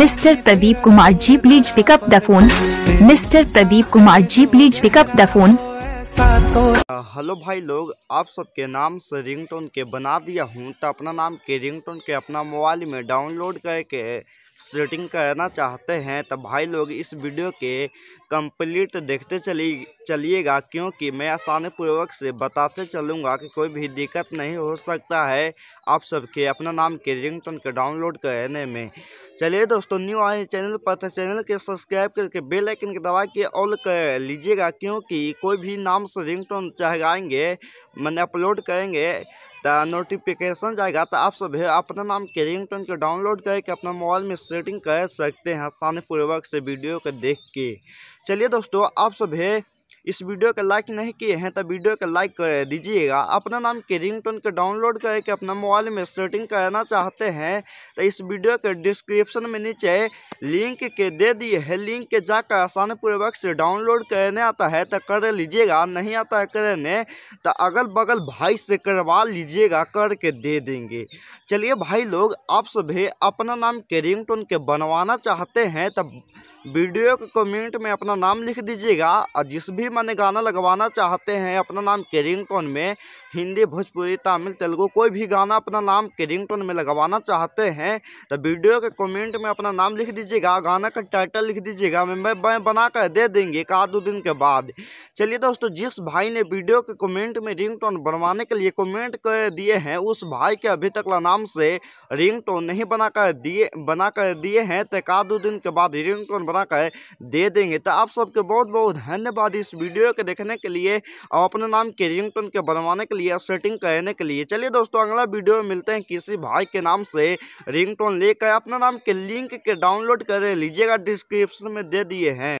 Mr. Pradeep Kumar ji please pick up phone. Mr. Pradeep Kumar Ji please pick up the phone. Hello भाई लोग, आप सबके नाम से रिंगटोन के बना दिया हूँ तो अपना नाम के रिंगटोन के अपना मोबाइल में डाउनलोड करके सेटिंग करना चाहते हैं तो भाई लोग इस वीडियो के कंप्लीट देखते चली, चलिएगा, क्योंकि मैं आसानी पूर्वक से बताते चलूँगा कि कोई भी दिक्कत नहीं हो सकता है आप सबके अपना नाम के रिंगटोन के डाउनलोड करने में चलिए दोस्तों न्यू आए चैनल पर। तो चैनल के सब्सक्राइब करके बेल आइकन के दबा के ऑल कर लीजिएगा, क्योंकि कोई भी नाम से रिंग रिंगटोन चढ़ाएँगे मैंने अपलोड करेंगे तो नोटिफिकेशन जाएगा तो आप सब अपना नाम के रिंगटोन को डाउनलोड करके अपना मोबाइल में सेटिंग कर सकते हैं आसानी पूर्वक से वीडियो को देख के। चलिए दोस्तों, आप सब इस वीडियो का लाइक नहीं किए हैं तो वीडियो का लाइक कर दीजिएगा। अपना नाम के रिंगटोन को डाउनलोड करके अपना मोबाइल में सेटिंग करना चाहते हैं तो इस वीडियो के डिस्क्रिप्शन में नीचे लिंक के दे दिए है। लिंक के जाकर आसान पूर्वक से डाउनलोड करने आता है तो कर लीजिएगा, नहीं आता है करने तो अगल बगल भाई से करवा लीजिएगा, करके दे देंगे। चलिए भाई लोग, आप सभी अपना नाम के रिंगटोन के बनवाना चाहते हैं तो वीडियो के कमेंट में अपना नाम लिख दीजिएगा और जिस भी मैंने गाना लगवाना चाहते हैं, अपना नाम के रिंगटोन में, हिंदी, भोजपुरी, तमिल, तेलुगु, कोई भी गाना अपना नाम के रिंगटोन में लगवाना चाहते हैं तो वीडियो के कमेंट में अपना नाम लिख दीजिएगा, गाना का टाइटल लिख दीजिएगा, मैं बना कर दे देंगे एक आध दो दिन के बाद। चलिए दोस्तों, जिस भाई ने वीडियो के कमेंट में रिंगटोन बनवाने के लिए कमेंट कर दिए हैं, उस भाई के अभी तक नाम से रिंगटोन नहीं बना कर दिए बना कर दिए हैं तो एक आध दो दिन के बाद रिंगटोन बना है दे देंगे। तो आप सबके बहुत बहुत धन्यवाद इस वीडियो के देखने के लिए और अपने नाम के रिंगटोन के बनवाने के लिए सेटिंग करने के लिए। चलिए दोस्तों, अगला वीडियो में मिलते हैं किसी भाई के नाम से रिंगटोन लेकर। अपने नाम के लिंक के डाउनलोड कर लीजिएगा, डिस्क्रिप्शन में दे दिए हैं।